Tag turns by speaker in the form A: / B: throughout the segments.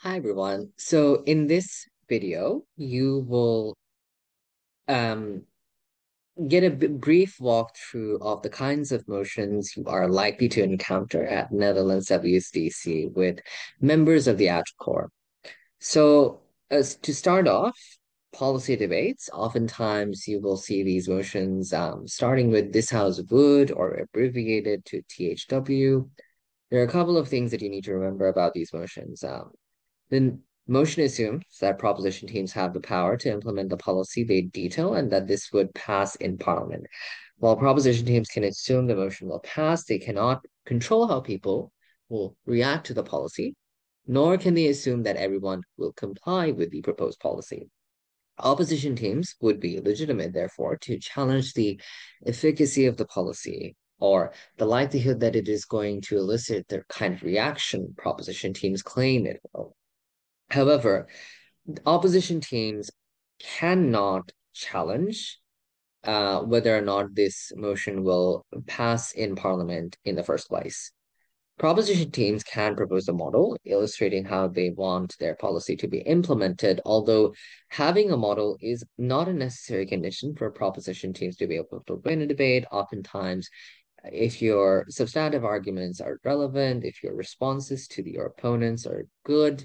A: Hi everyone. So in this video, you will um, get a brief walkthrough of the kinds of motions you are likely to encounter at Netherlands WSDC with members of the Adj Core. So as to start off, policy debates, oftentimes you will see these motions um, starting with this house would or abbreviated to THW. There are a couple of things that you need to remember about these motions. Um, the motion assumes that proposition teams have the power to implement the policy they detail and that this would pass in parliament. While proposition teams can assume the motion will pass, they cannot control how people will react to the policy, nor can they assume that everyone will comply with the proposed policy. Opposition teams would be legitimate, therefore, to challenge the efficacy of the policy or the likelihood that it is going to elicit the kind of reaction proposition teams claim it will. However, opposition teams cannot challenge uh, whether or not this motion will pass in parliament in the first place. Proposition teams can propose a model illustrating how they want their policy to be implemented, although having a model is not a necessary condition for proposition teams to be able to win a debate. Oftentimes, if your substantive arguments are relevant, if your responses to your opponents are good,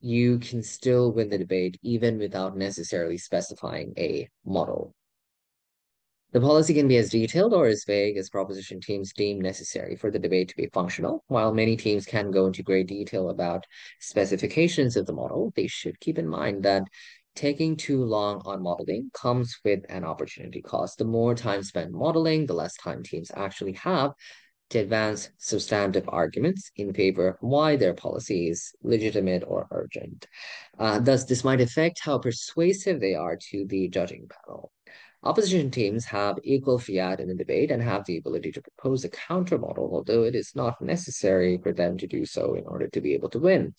A: you can still win the debate even without necessarily specifying a model. The policy can be as detailed or as vague as proposition teams deem necessary for the debate to be functional. While many teams can go into great detail about specifications of the model, they should keep in mind that taking too long on modeling comes with an opportunity cost. The more time spent modeling, the less time teams actually have to advance substantive arguments in favor of why their policy is legitimate or urgent. Uh, thus, this might affect how persuasive they are to the judging panel. Opposition teams have equal fiat in the debate and have the ability to propose a counter model, although it is not necessary for them to do so in order to be able to win.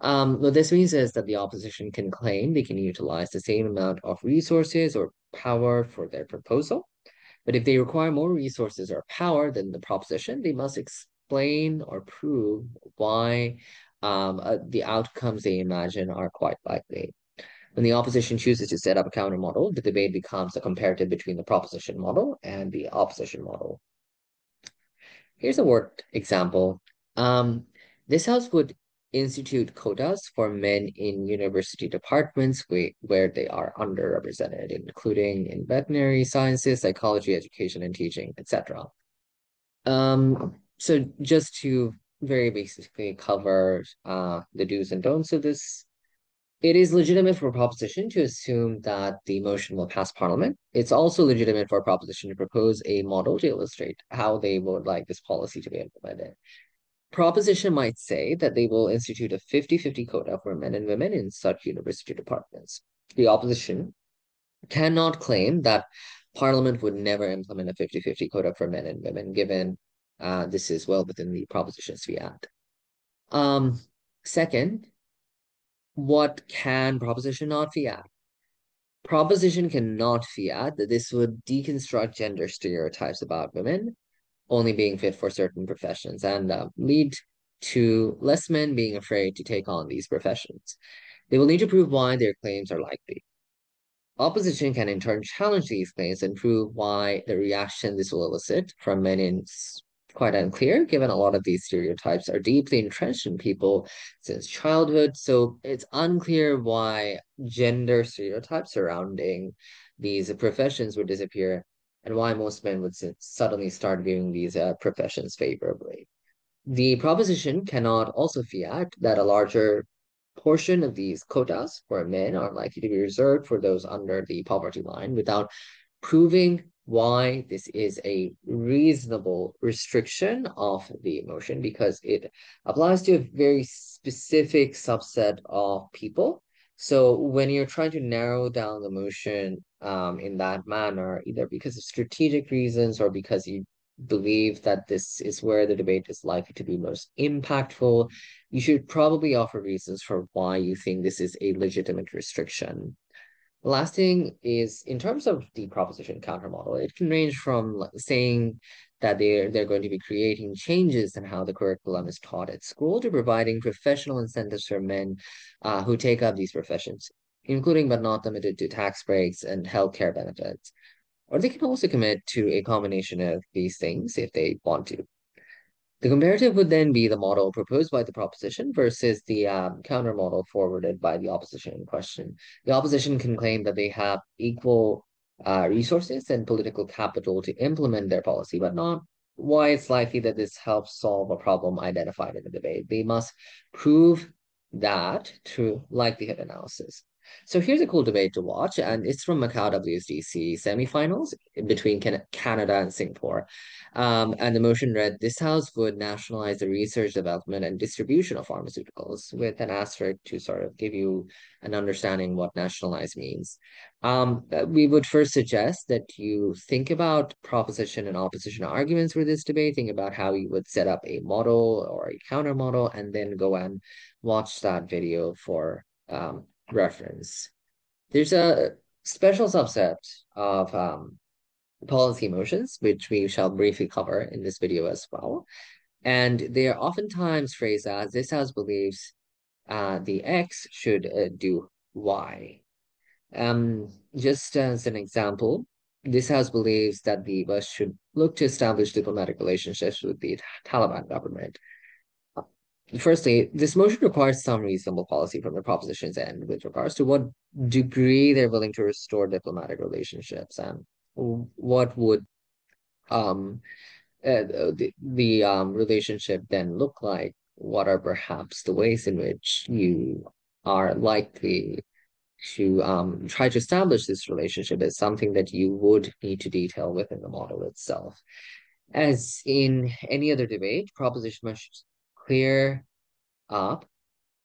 A: Um, what this means is that the opposition can claim they can utilize the same amount of resources or power for their proposal. But if they require more resources or power than the proposition, they must explain or prove why um, uh, the outcomes they imagine are quite likely. When the opposition chooses to set up a counter model, the debate becomes a comparative between the proposition model and the opposition model. Here's a worked example. Um, this house would institute quotas for men in university departments where they are underrepresented, including in veterinary sciences, psychology, education, and teaching, etc. Um, so just to very basically cover uh, the do's and don'ts of this it is legitimate for a proposition to assume that the motion will pass Parliament. It's also legitimate for a proposition to propose a model to illustrate how they would like this policy to be implemented. Proposition might say that they will institute a 50-50 quota for men and women in such university departments. The opposition cannot claim that Parliament would never implement a 50-50 quota for men and women, given uh, this is well within the proposition's fiat. Um, second, what can proposition not fiat? Proposition cannot fiat that this would deconstruct gender stereotypes about women only being fit for certain professions and uh, lead to less men being afraid to take on these professions. They will need to prove why their claims are likely. Opposition can in turn challenge these claims and prove why the reaction this will elicit from men in quite unclear given a lot of these stereotypes are deeply entrenched in people since childhood. So it's unclear why gender stereotypes surrounding these professions would disappear and why most men would suddenly start viewing these uh, professions favorably. The proposition cannot also fiat that a larger portion of these quotas for men are likely to be reserved for those under the poverty line without proving why this is a reasonable restriction of the motion because it applies to a very specific subset of people. So when you're trying to narrow down the motion um, in that manner, either because of strategic reasons or because you believe that this is where the debate is likely to be most impactful, you should probably offer reasons for why you think this is a legitimate restriction. Last thing is in terms of the proposition counter model, it can range from saying that they're they're going to be creating changes in how the curriculum is taught at school to providing professional incentives for men uh, who take up these professions, including but not limited to tax breaks and healthcare benefits. Or they can also commit to a combination of these things if they want to. The comparative would then be the model proposed by the proposition versus the um, counter model forwarded by the opposition in question. The opposition can claim that they have equal uh, resources and political capital to implement their policy, but not why it's likely that this helps solve a problem identified in the debate. They must prove that through likelihood analysis. So here's a cool debate to watch, and it's from Macau WSDC semifinals between Canada and Singapore. Um, and the motion read, this House would nationalize the research, development, and distribution of pharmaceuticals with an asterisk to sort of give you an understanding what nationalize means. Um, we would first suggest that you think about proposition and opposition arguments for this debate. Think about how you would set up a model or a counter model, and then go and watch that video for um, reference. There's a special subset of um, policy motions, which we shall briefly cover in this video as well. And they are oftentimes phrased as this house believes uh, the X should uh, do Y. Um, just as an example, this house believes that the West should look to establish diplomatic relationships with the Taliban government. Firstly, this motion requires some reasonable policy from the proposition's end with regards to what degree they're willing to restore diplomatic relationships and what would um uh, the, the um relationship then look like? What are perhaps the ways in which you are likely to um try to establish this relationship is something that you would need to detail within the model itself? As in any other debate proposition must clear up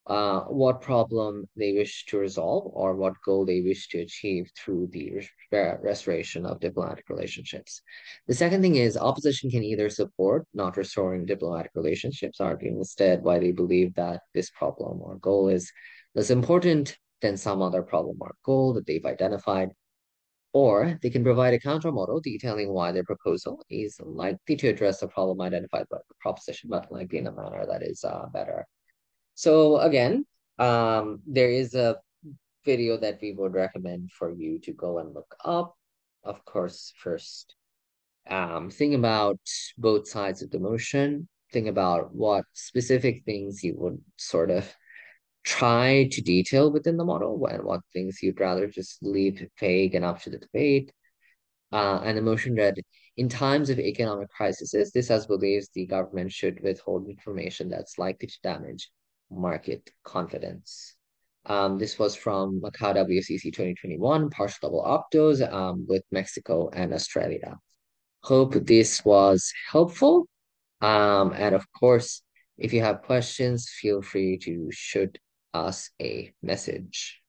A: uh, what problem they wish to resolve or what goal they wish to achieve through the restoration of diplomatic relationships. The second thing is opposition can either support not restoring diplomatic relationships, arguing instead why they believe that this problem or goal is less important than some other problem or goal that they've identified. Or they can provide a counter model detailing why their proposal is likely to address the problem identified by the proposition, but likely in a manner that is uh, better so again, um, there is a video that we would recommend for you to go and look up. Of course, first, um, think about both sides of the motion. Think about what specific things you would sort of try to detail within the model and what things you'd rather just leave vague and up to the debate. Uh, and the motion read, in times of economic crises, this house believes the government should withhold information that's likely to damage market confidence. Um, this was from Macau WSDC 2021, partial double octos um, with Mexico and Australia. Hope this was helpful. Um, and of course, if you have questions, feel free to shoot us a message.